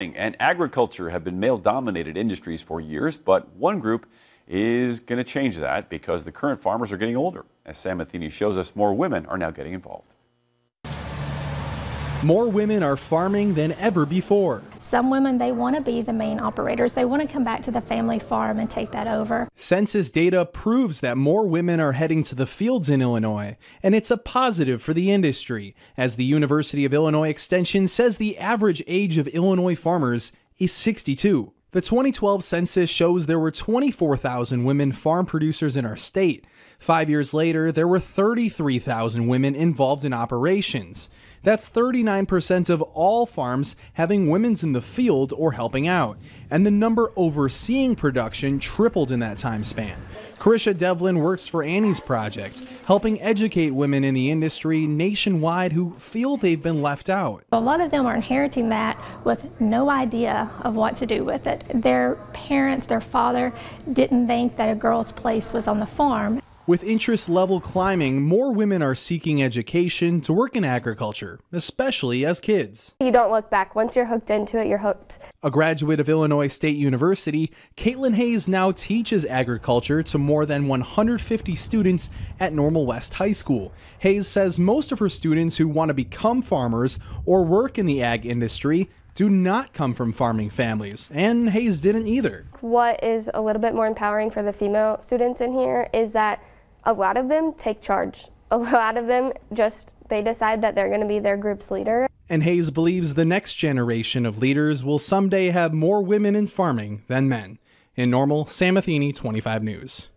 And agriculture have been male dominated industries for years, but one group is going to change that because the current farmers are getting older. As Sam Matheny shows us, more women are now getting involved. More women are farming than ever before. Some women, they want to be the main operators. They want to come back to the family farm and take that over. Census data proves that more women are heading to the fields in Illinois, and it's a positive for the industry, as the University of Illinois Extension says the average age of Illinois farmers is 62. The 2012 census shows there were 24,000 women farm producers in our state. Five years later, there were 33,000 women involved in operations. That's 39% of all farms having women's in the field or helping out, and the number overseeing production tripled in that time span. Carisha Devlin works for Annie's Project, helping educate women in the industry nationwide who feel they've been left out. A lot of them are inheriting that with no idea of what to do with it. Their parents, their father, didn't think that a girl's place was on the farm. With interest level climbing, more women are seeking education to work in agriculture, especially as kids. You don't look back. Once you're hooked into it, you're hooked. A graduate of Illinois State University, Caitlin Hayes now teaches agriculture to more than 150 students at Normal West High School. Hayes says most of her students who want to become farmers or work in the ag industry do not come from farming families, and Hayes didn't either. What is a little bit more empowering for the female students in here is that a lot of them take charge. A lot of them just they decide that they're going to be their group's leader. And Hayes believes the next generation of leaders will someday have more women in farming than men. In Normal, Sam Matheny, 25 News.